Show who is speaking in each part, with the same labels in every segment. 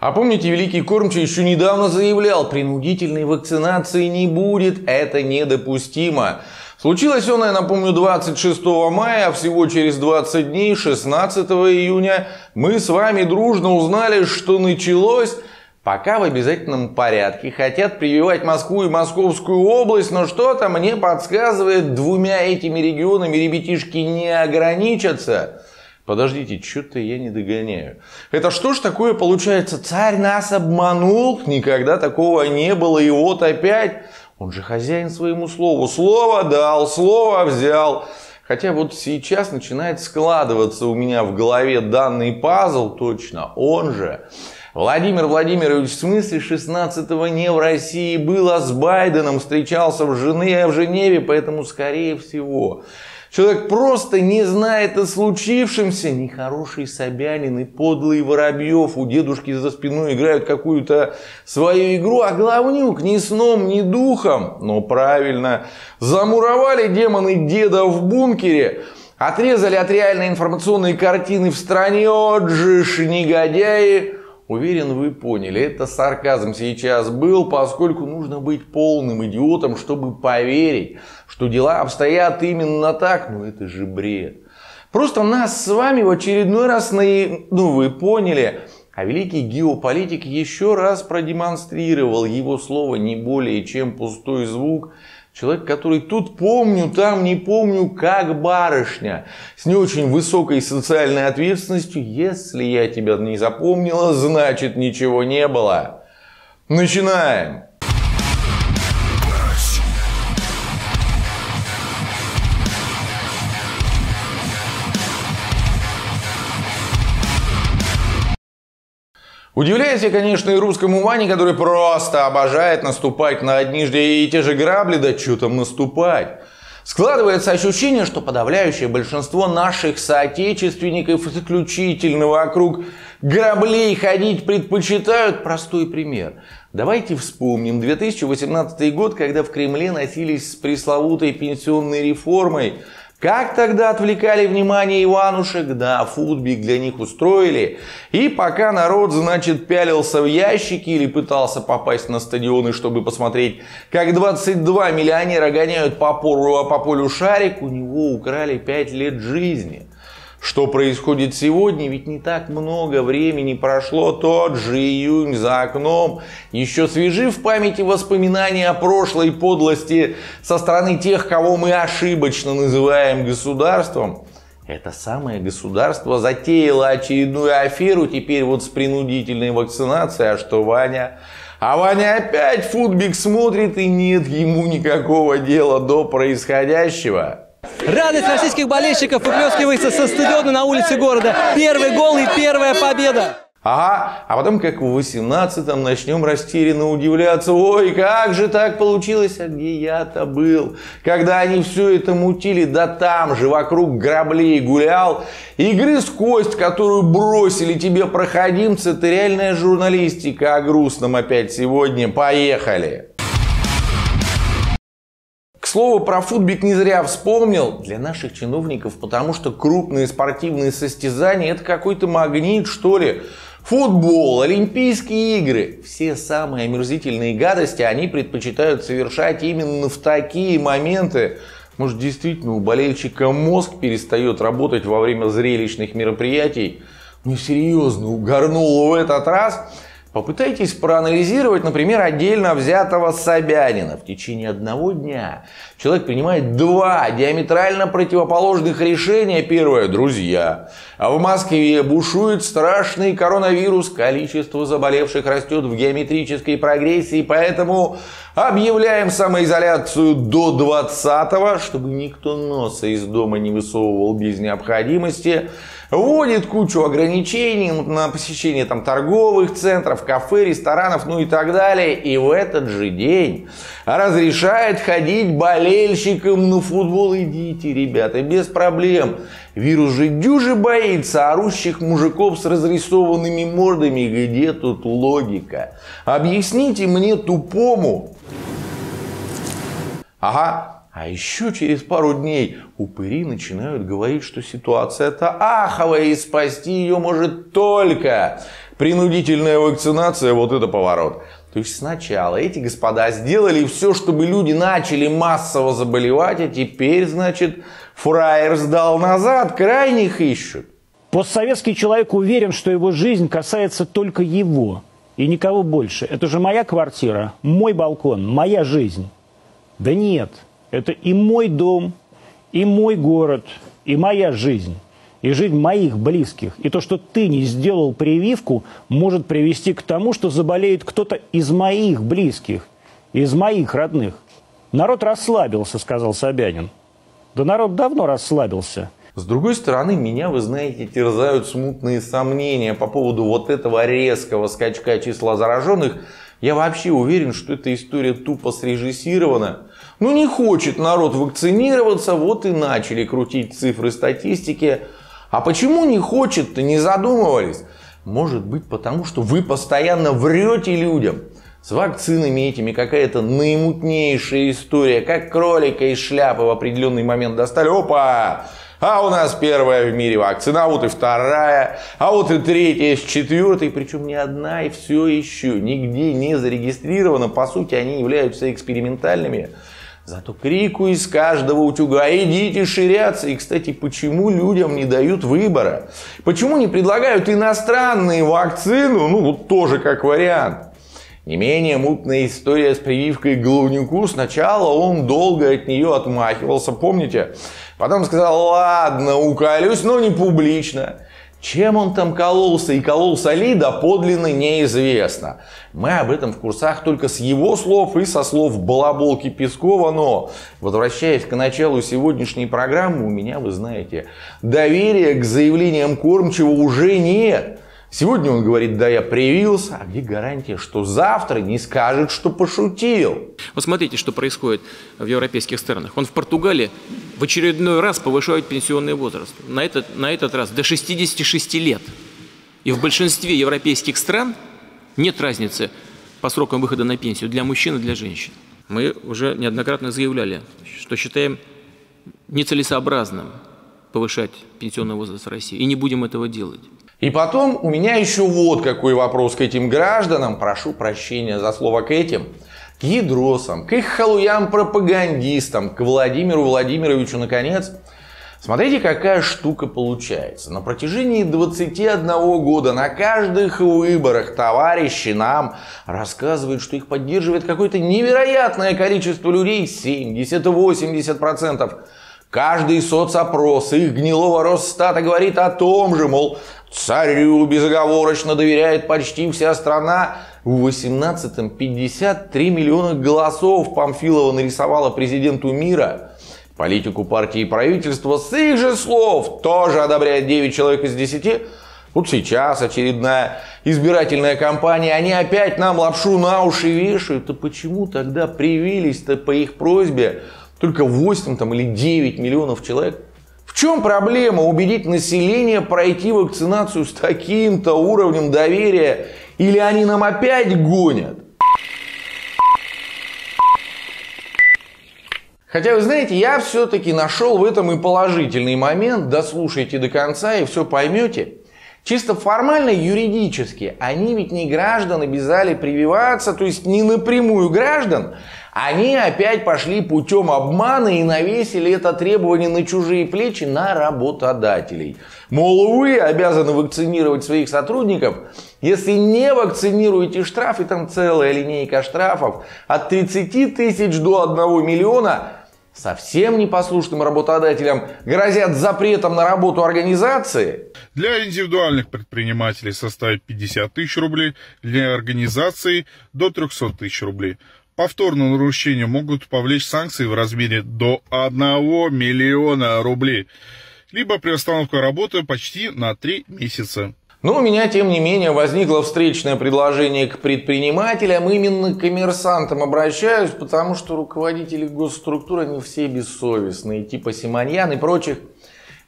Speaker 1: А помните, великий кормчий еще недавно заявлял, принудительной вакцинации не будет, это недопустимо. Случилось оно, я напомню, 26 мая, а всего через 20 дней, 16 июня, мы с вами дружно узнали, что началось Пока в обязательном порядке хотят прививать Москву и Московскую область, но что-то мне подсказывает, двумя этими регионами ребятишки не ограничатся. Подождите, что-то я не догоняю. Это что ж такое получается? Царь нас обманул? Никогда такого не было. И вот опять. Он же хозяин своему слову. Слово дал, слово взял. Хотя вот сейчас начинает складываться у меня в голове данный пазл точно. Он же Владимир Владимирович в смысле 16-го не в России был, а с Байденом встречался в Жене, в Женеве, поэтому скорее всего. Человек просто не знает о случившемся. Нехороший Собянин и подлый Воробьев у дедушки за спиной играют какую-то свою игру, а главнюк ни сном, ни духом. Но правильно, замуровали демоны деда в бункере, отрезали от реальной информационной картины в стране, отжишь негодяи, Уверен, вы поняли, это сарказм сейчас был, поскольку нужно быть полным идиотом, чтобы поверить, что дела обстоят именно так. Ну это же бред. Просто нас с вами в очередной раз, на... ну вы поняли, а великий геополитик еще раз продемонстрировал его слово не более чем пустой звук – Человек, который тут помню, там не помню, как барышня. С не очень высокой социальной ответственностью. Если я тебя не запомнила, значит ничего не было. Начинаем. Удивляюсь я, конечно, и русскому Ване, который просто обожает наступать на одни и те же грабли, да что там наступать. Складывается ощущение, что подавляющее большинство наших соотечественников исключительно вокруг граблей ходить предпочитают. Простой пример. Давайте вспомним 2018 год, когда в Кремле носились с пресловутой пенсионной реформой, как тогда отвлекали внимание Иванушек? Да, футбик для них устроили. И пока народ, значит, пялился в ящики или пытался попасть на стадионы, чтобы посмотреть, как 22 миллионера гоняют по полю, по полю шарик, у него украли 5 лет жизни. Что происходит сегодня? Ведь не так много времени прошло. Тот же июнь за окном. Еще свежи в памяти воспоминания о прошлой подлости со стороны тех, кого мы ошибочно называем государством. Это самое государство затеяло очередную аферу теперь вот с принудительной вакцинацией. А что Ваня? А Ваня опять футбик смотрит и нет ему никакого дела до происходящего.
Speaker 2: Радость российских болельщиков выплескивается со стадиона на улице города. Первый гол и первая победа.
Speaker 1: Ага, а потом, как в 18-м, начнем растерянно удивляться. Ой, как же так получилось, а где я-то был? Когда они все это мутили, да там же, вокруг граблей гулял. И грыз кость, которую бросили тебе проходимцы, это реальная журналистика о грустном опять сегодня. Поехали! Слову, про футбик не зря вспомнил. Для наших чиновников, потому что крупные спортивные состязания это какой-то магнит, что ли. Футбол, Олимпийские игры. Все самые омерзительные гадости они предпочитают совершать именно в такие моменты. Может, действительно, у болельщика мозг перестает работать во время зрелищных мероприятий? Ну, серьезно, угорнул в этот раз – Попытайтесь проанализировать, например, отдельно взятого Собянина. В течение одного дня человек принимает два диаметрально противоположных решения. Первое – друзья. А в Москве бушует страшный коронавирус. Количество заболевших растет в геометрической прогрессии. Поэтому объявляем самоизоляцию до 20 чтобы никто носа из дома не высовывал без необходимости вводит кучу ограничений на посещение там, торговых центров, кафе, ресторанов, ну и так далее. И в этот же день разрешает ходить болельщикам на футбол. Идите, ребята, без проблем. Вирус же дюжи боится орущих мужиков с разрисованными мордами. Где тут логика? Объясните мне тупому. Ага, а еще через пару дней упыри начинают говорить, что ситуация это аховая и спасти ее может только принудительная вакцинация, вот это поворот. То есть сначала эти господа сделали все, чтобы люди начали массово заболевать, а теперь, значит, фраер сдал назад, крайних ищут.
Speaker 3: Постсоветский человек уверен, что его жизнь касается только его и никого больше. Это же моя квартира, мой балкон, моя жизнь. Да нет, это и мой дом, и мой город, и моя жизнь, и жизнь моих близких. И то, что ты не сделал прививку, может привести к тому, что заболеет кто-то из моих близких, из моих родных. Народ расслабился, сказал Собянин. Да народ давно расслабился.
Speaker 1: С другой стороны, меня, вы знаете, терзают смутные сомнения по поводу вот этого резкого скачка числа зараженных. Я вообще уверен, что эта история тупо срежиссирована. Ну не хочет народ вакцинироваться, вот и начали крутить цифры статистики. А почему не хочет-то, не задумывались? Может быть потому, что вы постоянно врете людям. С вакцинами этими какая-то наимутнейшая история. Как кролика из шляпы в определенный момент достали. Опа! А у нас первая в мире вакцина, а вот и вторая, а вот и третья с четвертой, причем не одна и все еще нигде не зарегистрировано. По сути, они являются экспериментальными. Зато крику из каждого утюга «Идите ширяться!» И, кстати, почему людям не дают выбора? Почему не предлагают иностранные вакцины? Ну, вот тоже как вариант. Не менее мутная история с прививкой к головнику. Сначала он долго от нее отмахивался, помните? Потом сказал, ладно, уколюсь, но не публично. Чем он там кололся и кололся ли, подлинно неизвестно. Мы об этом в курсах только с его слов и со слов балаболки Пескова, но, возвращаясь к началу сегодняшней программы, у меня, вы знаете, доверия к заявлениям Кормчева уже нет. Сегодня он говорит, да, я привился, а где гарантия, что завтра не скажет, что пошутил?
Speaker 4: Вот смотрите, что происходит в европейских странах. Он в Португалии в очередной раз повышает пенсионный возраст. На этот, на этот раз до 66 лет. И в большинстве европейских стран нет разницы по срокам выхода на пенсию для мужчин и для женщин. Мы уже неоднократно заявляли, что считаем нецелесообразным повышать пенсионный возраст в России. И не будем этого делать.
Speaker 1: И потом у меня еще вот какой вопрос к этим гражданам. Прошу прощения за слово к этим. К ядросам, к их халуям-пропагандистам, к Владимиру Владимировичу, наконец. Смотрите, какая штука получается. На протяжении 21 года на каждых выборах товарищи нам рассказывают, что их поддерживает какое-то невероятное количество людей, 70-80%. Каждый соцопрос их гнилого Росстата говорит о том же, мол, царю безоговорочно доверяет почти вся страна. В 18-м 53 миллиона голосов Памфилова нарисовала президенту мира. Политику партии и правительства с их же слов тоже одобряет 9 человек из 10. Вот сейчас очередная избирательная кампания, они опять нам лапшу на уши вешают. А почему тогда привились-то по их просьбе только 8 там, или 9 миллионов человек. В чем проблема убедить население пройти вакцинацию с таким-то уровнем доверия? Или они нам опять гонят? Хотя, вы знаете, я все-таки нашел в этом и положительный момент. Дослушайте до конца и все поймете. Чисто формально, юридически, они ведь не граждан обязали прививаться, то есть не напрямую граждан, они опять пошли путем обмана и навесили это требование на чужие плечи на работодателей. Мол, вы обязаны вакцинировать своих сотрудников, если не вакцинируете штраф, и там целая линейка штрафов от 30 тысяч до 1 миллиона, совсем непослушным работодателям грозят запретом на работу организации.
Speaker 5: Для индивидуальных предпринимателей составит 50 тысяч рублей, для организаций до 300 тысяч рублей повторное нарушение могут повлечь санкции в размере до 1 миллиона рублей, либо приостановку работы почти на 3 месяца.
Speaker 1: Но у меня, тем не менее, возникло встречное предложение к предпринимателям, именно к коммерсантам обращаюсь, потому что руководители госструктур, они все бессовестные, типа Симоньян и прочих.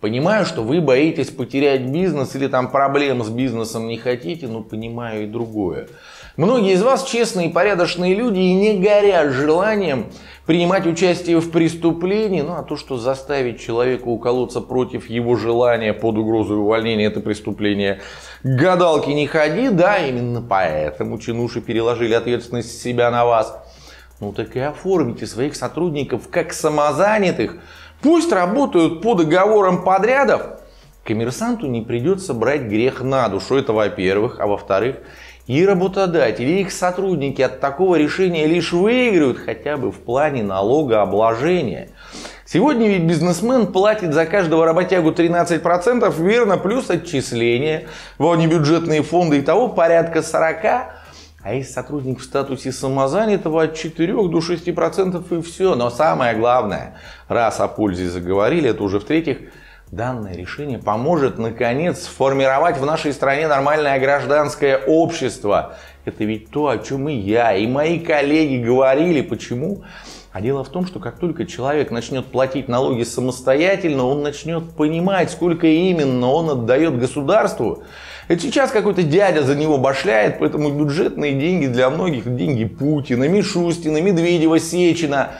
Speaker 1: Понимаю, что вы боитесь потерять бизнес или там проблем с бизнесом не хотите, но понимаю и другое. Многие из вас честные и порядочные люди и не горят желанием принимать участие в преступлении, ну а то, что заставить человека уколоться против его желания под угрозой увольнения, это преступление. Гадалки не ходи, да, именно поэтому чинуши переложили ответственность себя на вас. Ну так и оформите своих сотрудников как самозанятых, Пусть работают по договорам подрядов. Коммерсанту не придется брать грех на душу. Это во-первых. А во-вторых, и работодатели, и их сотрудники от такого решения лишь выиграют хотя бы в плане налогообложения. Сегодня ведь бизнесмен платит за каждого работягу 13%, верно, плюс отчисления в внебюджетные фонды и того порядка 40%. А есть сотрудник в статусе самозанятого от 4 до 6 процентов и все. Но самое главное, раз о пользе заговорили, это уже в-третьих, данное решение поможет наконец сформировать в нашей стране нормальное гражданское общество. Это ведь то, о чем и я, и мои коллеги говорили. Почему? А дело в том, что как только человек начнет платить налоги самостоятельно, он начнет понимать, сколько именно он отдает государству. Это сейчас какой-то дядя за него башляет, поэтому бюджетные деньги для многих деньги Путина, Мишустина, Медведева, Сечина.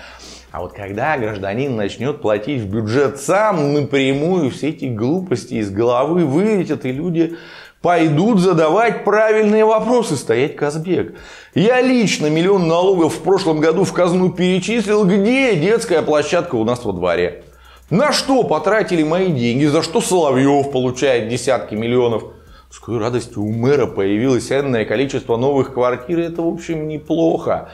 Speaker 1: А вот когда гражданин начнет платить в бюджет сам напрямую, все эти глупости из головы вылетят, и люди пойдут задавать правильные вопросы, стоять Казбек. Я лично миллион налогов в прошлом году в казну перечислил, где детская площадка у нас во дворе. На что потратили мои деньги, за что Соловьев получает десятки миллионов – с какой радостью у мэра появилось энное количество новых квартир. Это, в общем, неплохо.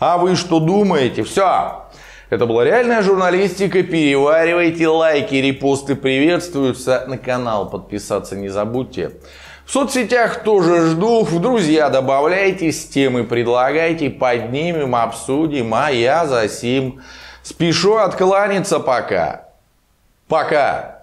Speaker 1: А вы что думаете? Все. Это была реальная журналистика. Переваривайте лайки, репосты приветствуются. На канал подписаться не забудьте. В соцсетях тоже жду. В друзья добавляйтесь, темы предлагайте, поднимем, обсудим. А я за сим спешу откланяться пока. Пока.